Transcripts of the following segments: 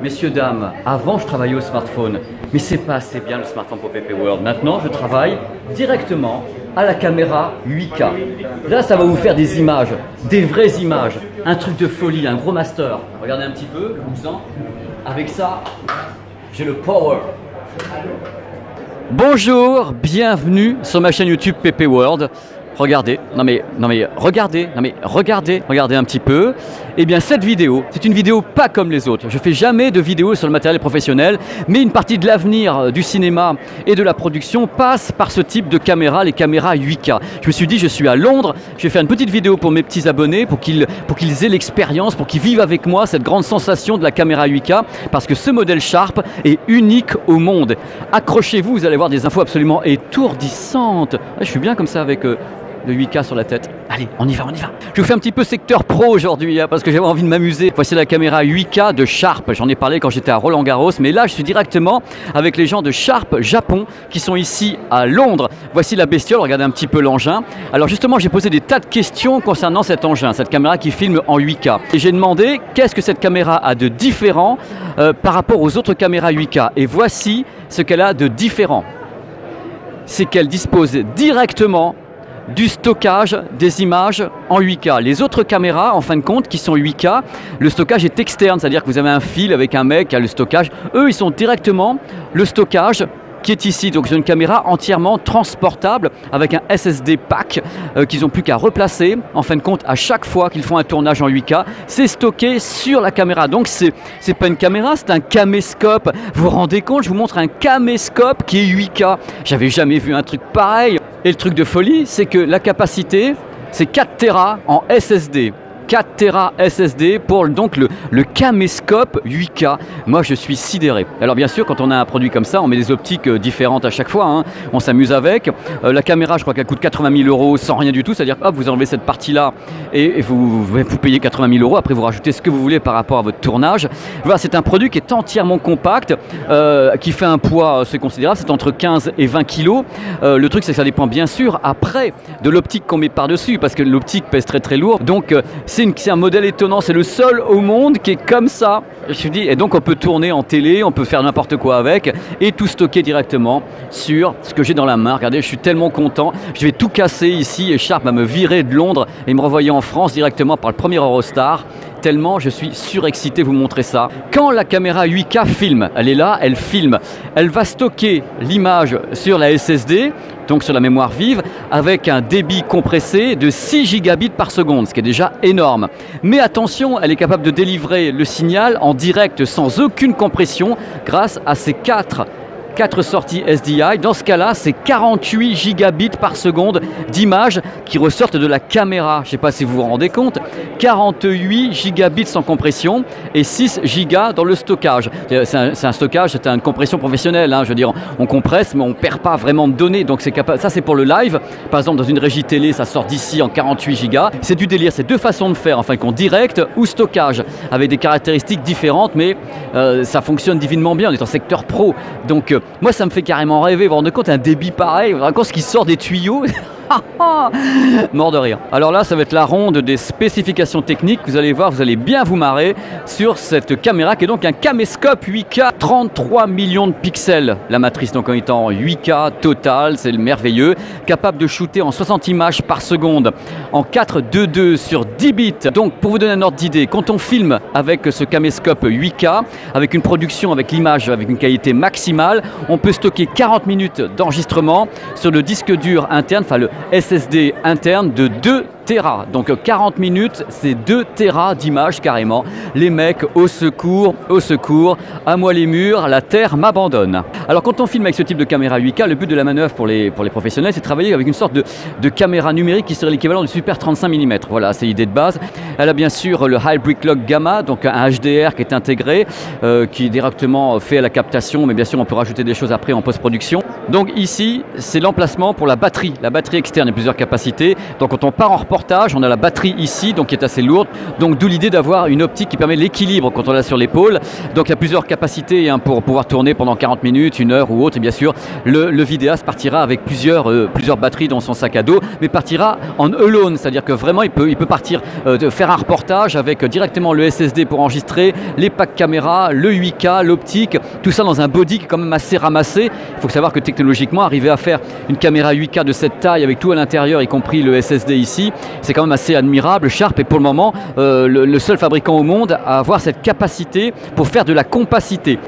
Messieurs, dames, avant je travaillais au smartphone, mais c'est pas assez bien le smartphone pour PP World. Maintenant, je travaille directement à la caméra 8K. Là, ça va vous faire des images, des vraies images, un truc de folie, un gros master. Regardez un petit peu, le bousin. Avec ça, j'ai le power. Bonjour, bienvenue sur ma chaîne YouTube PP World. Regardez, non mais, non mais, regardez, non mais, regardez, regardez un petit peu. Eh bien, cette vidéo, c'est une vidéo pas comme les autres. Je fais jamais de vidéos sur le matériel professionnel, mais une partie de l'avenir du cinéma et de la production passe par ce type de caméra, les caméras 8K. Je me suis dit, je suis à Londres, je vais faire une petite vidéo pour mes petits abonnés, pour qu'ils aient l'expérience, pour qu'ils vivent avec moi cette grande sensation de la caméra 8K, parce que ce modèle Sharp est unique au monde. Accrochez-vous, vous allez voir des infos absolument étourdissantes. Je suis bien comme ça avec... eux de 8K sur la tête. Allez, on y va, on y va. Je vous fais un petit peu secteur pro aujourd'hui hein, parce que j'avais envie de m'amuser. Voici la caméra 8K de Sharp. J'en ai parlé quand j'étais à Roland Garros, mais là je suis directement avec les gens de Sharp Japon qui sont ici à Londres. Voici la bestiole, regardez un petit peu l'engin. Alors justement, j'ai posé des tas de questions concernant cet engin, cette caméra qui filme en 8K. Et j'ai demandé qu'est-ce que cette caméra a de différent euh, par rapport aux autres caméras 8K. Et voici ce qu'elle a de différent. C'est qu'elle dispose directement du stockage des images en 8K. Les autres caméras, en fin de compte, qui sont 8K, le stockage est externe, c'est-à-dire que vous avez un fil avec un mec qui a le stockage. Eux, ils sont directement le stockage qui est ici. Donc c'est une caméra entièrement transportable avec un SSD pack euh, qu'ils n'ont plus qu'à replacer. En fin de compte, à chaque fois qu'ils font un tournage en 8K, c'est stocké sur la caméra. Donc c'est c'est pas une caméra, c'est un caméscope. Vous vous rendez compte? Je vous montre un caméscope qui est 8K. J'avais jamais vu un truc pareil. Et le truc de folie, c'est que la capacité, c'est 4 Tera en SSD. 4 Tera SSD pour donc le, le caméscope 8K. Moi, je suis sidéré. Alors bien sûr, quand on a un produit comme ça, on met des optiques euh, différentes à chaque fois. hein. On s'amuse avec. Euh, la caméra, je crois qu'elle coûte 80 000 euros sans rien du tout. C'est-à-dire, hop, vous enlevez cette partie-là et, et vous, payez 80 000 euros. Après, vous rajoutez ce que vous voulez par rapport à votre tournage. Voilà, c'est un produit qui est entièrement compact, euh, qui fait un poids assez considérable. C'est entre 15 et 20 kilos. Le truc, c'est que ça dépend bien sûr après de l'optique qu'on met par-dessus, parce que l'optique pèse très très lourd. Donc, c'est c'est un modèle étonnant. C'est le seul au monde qui est comme ça. Je dis, et donc on peut tourner en télé, on peut faire n'importe quoi avec et tout stocker directement sur ce que j'ai dans la main. Regardez, je suis tellement content. Je vais tout casser ici et Sharp va me virer de Londres et me renvoyer en France directement par le premier Eurostar. Tellement je suis surexcité vous montrer ça. Quand la caméra 8K filme, elle est là, elle filme. Elle va stocker l'image sur la SSD, donc sur la mémoire vive, avec un débit compressé de 6 gigabits par seconde, ce qui est déjà énorme. Mais attention, elle est capable de délivrer le signal en direct sans aucune compression grâce à ces quatre 4 sorties SDI. Dans ce cas-là, c'est 48 gigabits par seconde d'images qui ressortent de la caméra. Je ne sais pas si vous vous rendez compte. 48 gigabits sans compression et 6 gigas dans le stockage. C'est un, stockage, c'est une compression professionnelle. hein. Je veux dire, on compresse, mais on ne perd pas vraiment de données. Donc. Ça, c'est pour le live. Par exemple, dans une régie télé, ça sort d'ici en 48 gigas. C'est du délire. C'est deux façons de faire, enfin, qu'on direct ou stockage, avec des caractéristiques différentes, mais euh, ça fonctionne divinement bien. On est en secteur pro. Donc, euh, moi, ça me fait carrément rêver. Vous vous rendez compte, un débit pareil, vous vous rendez compte ce qui sort des tuyaux Mort de rire. Alors là, ça va être la ronde des spécifications techniques. Vous allez voir, vous allez bien vous marrer sur cette caméra qui est donc un caméscope 8K, 33 millions de pixels. La matrice donc en étant 8K total, c'est le merveilleux. Capable de shooter en 60 images par seconde en 4.22 sur 10 bits. Donc pour vous donner un ordre d'idée, quand on filme avec ce caméscope 8K, avec une production avec l'image avec une qualité maximale, on peut stocker 40 minutes d'enregistrement sur le disque dur interne, enfin le SSD interne de 2 Tera. Donc 40 minutes, c'est 2 Tera d'images carrément. Les mecs, au secours, au secours, à moi les murs, la terre m'abandonne. Alors quand on filme avec ce type de caméra 8K, le but de la manœuvre pour les, professionnels, c'est de travailler avec une sorte de, caméra numérique qui serait l'équivalent du Super 35 mm. Voilà, c'est l'idée de base. Elle a bien sûr le High Brick Lock Gamma, donc un HDR qui est intégré, euh, qui directement fait la captation, mais bien sûr on peut rajouter des choses après en post-production. Donc ici, c'est l'emplacement pour la batterie, la batterie externe et plusieurs capacités. Donc quand on part en reportage, on a la batterie ici, donc qui est assez lourde, donc d'où l'idée d'avoir une optique qui permet l'équilibre quand on l'a sur l'épaule. Donc il y a plusieurs capacités hein, pour pouvoir tourner pendant 40 minutes, une heure ou autre, et bien sûr, le, le vidéaste partira avec plusieurs, euh, plusieurs batteries dans son sac à dos, mais partira en alone, c'est-à-dire que vraiment il peut, il partir euh, faire un reportage avec directement le SSD pour enregistrer, les packs caméra, le 8K, l'optique, tout ça dans un body qui est quand même assez ramassé. Il faut savoir que technologiquement, arriver à faire une caméra 8K de cette taille avec tout à l'intérieur, y compris le SSD ici, c'est quand même assez admirable. Sharp est pour le moment euh, le, le seul fabricant au monde à avoir cette capacité pour faire de la compacité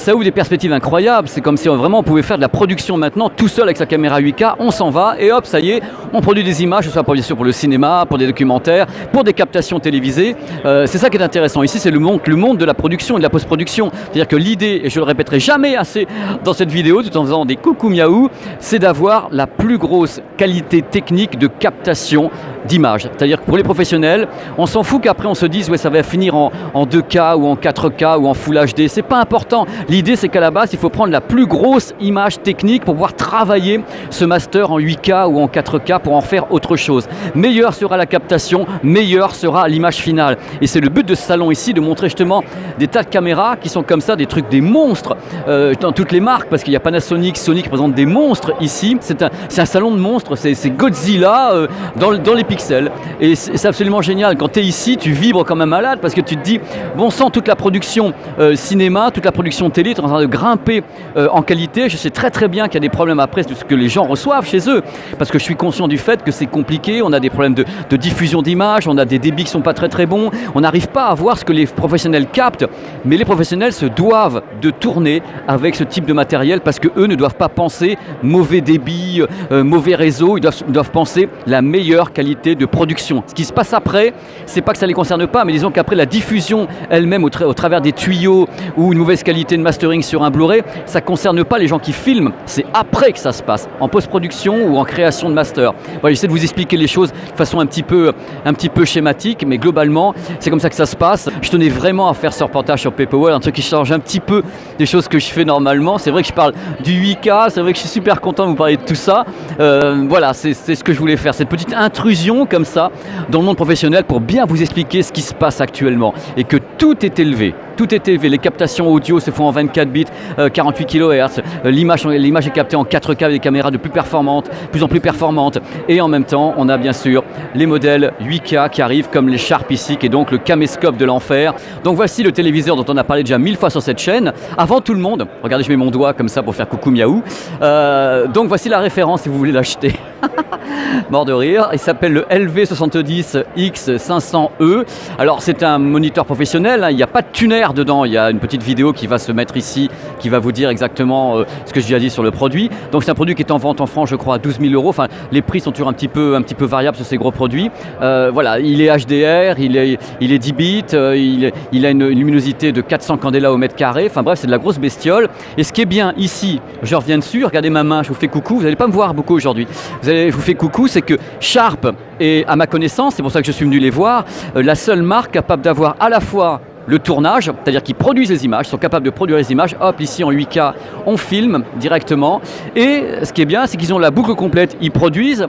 ça ouvre des perspectives incroyables. C'est comme si on, vraiment on pouvait faire de la production maintenant tout seul avec sa caméra 8K, on s'en va et hop, ça y est, on produit des images, que ce soit bien sûr pour le cinéma, pour des documentaires, pour des captations télévisées. Euh, c'est ça qui est intéressant. Ici, c'est le monde, le monde de la production et de la post-production. C'est-à-dire que l'idée, et je le répéterai jamais assez dans cette vidéo, tout en faisant des coucou miaou, c'est d'avoir la plus grosse qualité technique de captation d'images. C'est-à-dire que pour les professionnels, on s'en fout qu'après on se dise ouais ça va finir en, en 2K ou en 4K ou en Full HD. C'est pas important. L'idée c'est qu'à la base il faut prendre la plus grosse image technique pour pouvoir travailler ce master en 8K ou en 4K pour en faire autre chose. Meilleure sera la captation, meilleure sera l'image finale. Et c'est le but de ce salon ici de montrer justement des tas de caméras qui sont comme ça, des trucs, des monstres euh, dans toutes les marques parce qu'il y a Panasonic, Sony qui présentent des monstres ici. C'est un, salon de monstres, c'est Godzilla euh, dans, dans les pixels. Et c'est absolument génial. Quand tu es ici, tu vibres comme un malade parce que tu te dis, bon sang, toute la production euh, cinéma, toute la production télé est en train de grimper euh, en qualité. Je sais très très bien qu'il y a des problèmes après de ce que les gens reçoivent chez eux. Parce que je suis conscient du fait que c'est compliqué. On a des problèmes de, de diffusion d'images, on a des débits qui sont pas très très bons. On n'arrive pas à voir ce que les professionnels captent. Mais les professionnels se doivent de tourner avec ce type de matériel parce que eux ne doivent pas penser mauvais débit, euh, mauvais réseau. Ils doivent, doivent penser la meilleure qualité de production. Ce qui se passe après, c'est pas que ça les concerne pas, mais disons qu'après la diffusion elle-même au, au, travers des tuyaux ou une mauvaise qualité mastering sur un Blu-ray, ça concerne pas les gens qui filment, c'est après que ça se passe, en post-production ou en création de master. Voilà, J'essaie de vous expliquer les choses de façon un petit peu, un petit peu schématique, mais globalement, c'est comme ça que ça se passe. Je tenais vraiment à faire ce reportage sur Paperwell, un truc qui change un petit peu des choses que je fais normalement. C'est vrai que je parle du 8K, c'est vrai que je suis super content de vous parler de tout ça. Euh, voilà, c'est ce que je voulais faire, cette petite intrusion comme ça dans le monde professionnel pour bien vous expliquer ce qui se passe actuellement et que tout est élevé. Tout est élevé. Les captations audio se font en 24 bits, euh, 48 kHz. Euh, L'image est captée en 4K avec des caméras de plus performantes, plus en plus performantes. Et en même temps, on a bien sûr les modèles 8K qui arrivent comme les Sharp ici, qui est donc le caméscope de l'enfer. Donc voici le téléviseur dont on a parlé déjà mille fois sur cette chaîne. Avant tout le monde, regardez, je mets mon doigt comme ça pour faire coucou miaou. Euh, donc voici la référence si vous voulez l'acheter. Mort de rire. Il s'appelle le LV70X500E. Alors c'est un moniteur professionnel, hein. il n'y a pas de tuner dedans, il y a une petite vidéo qui va se mettre ici, qui va vous dire exactement euh, ce que j'ai dit sur le produit. Donc c'est un produit qui est en vente en France, je crois, à 12 000 euros. Enfin, les prix sont toujours un petit peu, un petit peu variables sur ces gros produits. Euh, voilà, il est HDR, il est, il est 10 bits, euh, il, il, a une luminosité de 400 candela au mètre carré. Enfin bref, c'est de la grosse bestiole. Et ce qui est bien ici, je reviens dessus, regardez ma main, je vous fais coucou, vous n'allez pas me voir beaucoup aujourd'hui. Je vous fais coucou, c'est que Sharp est, à ma connaissance, c'est pour ça que je suis venu les voir, euh, la seule marque capable d'avoir à la fois le tournage, c'est-à-dire qu'ils produisent les images, sont capables de produire les images, hop, ici en 8K, on filme directement, et ce qui est bien, c'est qu'ils ont la boucle complète, ils produisent,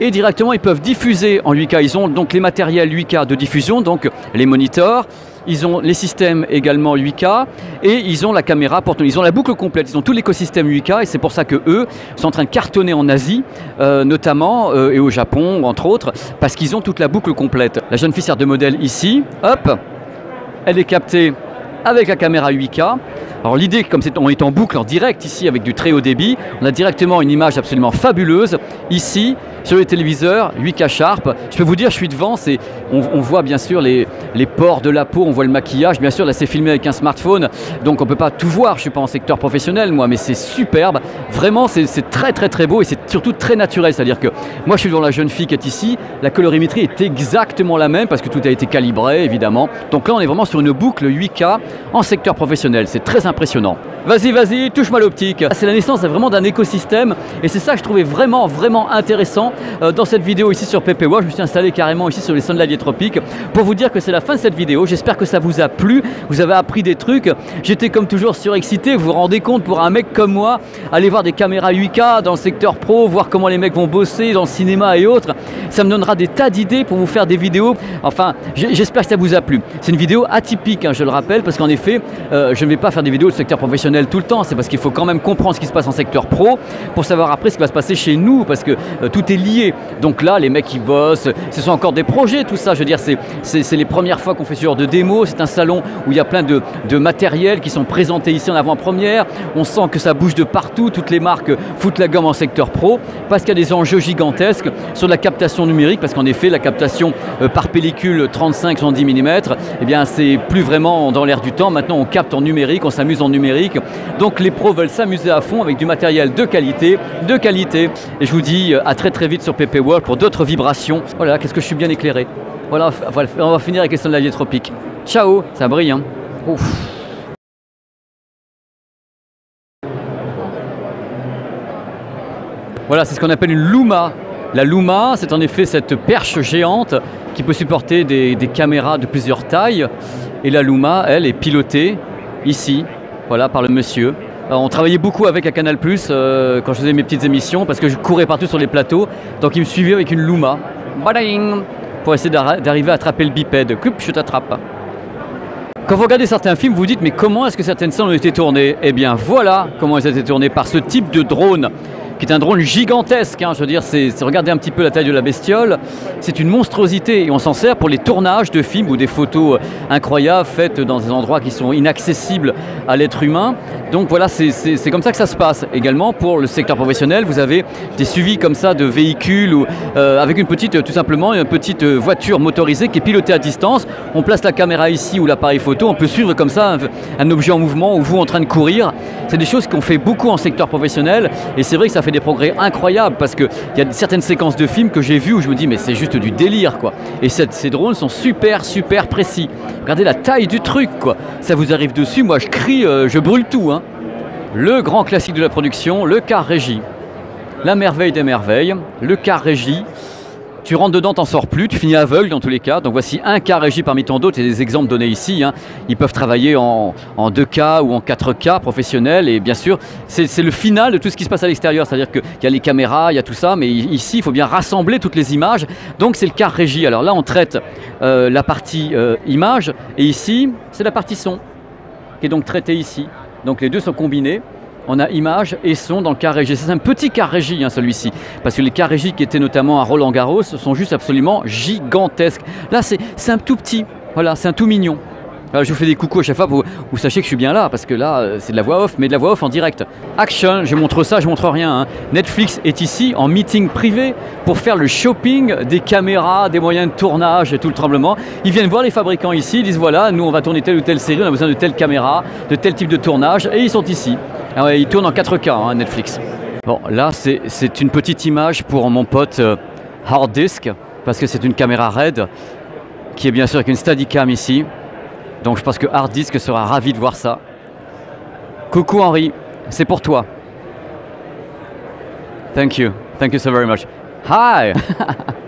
et directement ils peuvent diffuser en 8K, ils ont donc les matériels 8K de diffusion, donc les moniteurs, ils ont les systèmes également 8K et ils ont la caméra pour ils ont la boucle complète, ils ont tout l'écosystème 8K et c'est pour ça que eux sont en train de cartonner en Asie euh, notamment euh, et au Japon entre autres parce qu'ils ont toute la boucle complète. La jeune fille sert de modèle ici, hop, elle est captée avec la caméra 8K. Alors l'idée, comme on est en boucle en direct ici avec du très haut débit, on a directement une image absolument fabuleuse ici sur les téléviseurs 8K Sharp. Je peux vous dire, je suis devant, on, on, voit bien sûr les, les, pores de la peau, on voit le maquillage. Bien sûr, là c'est filmé avec un smartphone, donc on ne peut pas tout voir. Je ne suis pas en secteur professionnel moi, mais c'est superbe. Vraiment, c'est très très très beau et c'est surtout très naturel. C'est-à-dire que moi je suis devant la jeune fille qui est ici, la colorimétrie est exactement la même parce que tout a été calibré évidemment. Donc là on est vraiment sur une boucle 8K en secteur professionnel. C'est très Vas-y, vas-y, touche-moi l'optique. C'est la naissance vraiment d'un écosystème et c'est ça que je trouvais vraiment, vraiment intéressant euh, dans cette vidéo ici sur PP Je me suis installé carrément ici sur les la tropiques pour vous dire que c'est la fin de cette vidéo. J'espère que ça vous a plu, vous avez appris des trucs. J'étais comme toujours surexcité, vous vous rendez compte pour un mec comme moi, aller voir des caméras 8K dans le secteur pro, voir comment les mecs vont bosser dans le cinéma et autres. Ça me donnera des tas d'idées pour vous faire des vidéos. Enfin, j'espère que ça vous a plu. C'est une vidéo atypique, hein, je le rappelle, parce qu'en effet, euh, je ne vais pas faire des vidéos de secteur professionnel tout le temps. C'est parce qu'il faut quand même comprendre ce qui se passe en secteur pro pour savoir après ce qui va se passer chez nous, parce que euh, tout est lié. Donc là, les mecs qui bossent, ce sont encore des projets, tout ça. Je veux dire, c'est les premières fois qu'on fait ce genre de démo. C'est un salon où il y a plein de, de matériels qui sont présentés ici en avant-première. On sent que ça bouge de partout. Toutes les marques foutent la gomme en secteur pro parce qu'il y a des enjeux gigantesques sur la captation numérique, parce qu'en effet, la captation euh, par pellicule 35-110 mm, eh bien, c'est plus vraiment dans l'air du temps. Maintenant, on capte en numérique, on s'amuse en numérique. Donc, les pros veulent s'amuser à fond avec du matériel de qualité, de qualité. Et je vous dis euh, à très très vite sur PP World pour d'autres vibrations. Voilà, qu'est-ce que je suis bien éclairé. Voilà, on va finir avec les de la vie tropique. Ciao, ça brille. Hein. Voilà, c'est ce qu'on appelle une Luma. La Luma, c'est en effet cette perche géante qui peut supporter des, caméras de plusieurs tailles. Et la Luma, elle, est pilotée ici, voilà, par le monsieur. on travaillait beaucoup avec un Canal euh, quand je faisais mes petites émissions parce que je courais partout sur les plateaux. Donc il me suivait avec une Luma. Pour essayer d'arriver à attraper le bipède. Coupe, je t'attrape. Quand vous regardez certains films, vous dites mais comment est-ce que certaines scènes ont été tournées? Eh bien voilà comment elles ont été tournées par ce type de drone qui est un drone gigantesque. Hein. je veux dire, c'est regardez un petit peu la taille de la bestiole, c'est une monstruosité et on s'en sert pour les tournages de films ou des photos euh, incroyables faites dans des endroits qui sont inaccessibles à l'être humain. Donc voilà, c'est comme ça que ça se passe. Également pour le secteur professionnel, vous avez des suivis comme ça de véhicules ou euh, avec une petite, tout simplement, une petite voiture motorisée qui est pilotée à distance. On place la caméra ici ou l'appareil photo, on peut suivre comme ça un, un objet en mouvement ou vous en train de courir. C'est des choses qu'on fait beaucoup en secteur professionnel et c'est vrai que ça fait des progrès incroyables parce qu'il y a certaines séquences de films que j'ai vues où je me dis mais c'est juste du délire quoi. Et ces drones sont super super précis. Regardez la taille du truc quoi. Ça vous arrive dessus, moi je crie, euh, je brûle tout. Hein. Le grand classique de la production, le car régie. La merveille des merveilles, le car régie. Tu rentres dedans, t'en sors plus, tu finis aveugle dans tous les cas. Donc voici un cas régi parmi tant d'autres, il y a des exemples donnés ici. Hein. Ils peuvent travailler en, 2K ou en 4K professionnels et bien sûr, c'est le final de tout ce qui se passe à l'extérieur. C'est-à-dire qu'il y a les caméras, il y a tout ça, mais ici, il faut bien rassembler toutes les images. Donc c'est le cas régie. Alors là, on traite euh, la partie euh, image et ici, c'est la partie son qui est donc traitée ici. Donc les deux sont combinés on a image et son dans le car régie. C'est un petit car régie hein, celui-ci, parce que les car régie qui étaient notamment à Roland Garros sont juste absolument gigantesques. Là c'est un tout petit, voilà, c'est un tout mignon. je vous fais des coucous à chaque fois pour vous sachez que je suis bien là, parce que là, euh, c'est de la voix off, mais de la voix off en direct. Action, je montre ça, je montre rien. Hein. Netflix est ici en meeting privé pour faire le shopping des caméras, des moyens de tournage et tout le tremblement. Ils viennent voir les fabricants ici, ils disent voilà, nous on va tourner telle ou telle série, on a besoin de telle caméra, de tel type de tournage, et ils sont ici. Ah il tourne en 4K, hein, Netflix. Bon, là, c'est une petite image pour mon pote euh, Hard Disk, parce que c'est une caméra RED, qui est bien sûr avec une Steadicam ici. Donc je pense que Hard Disk sera ravi de voir ça. Coucou Henri, c'est pour toi. Thank you. Thank you so very much. Hi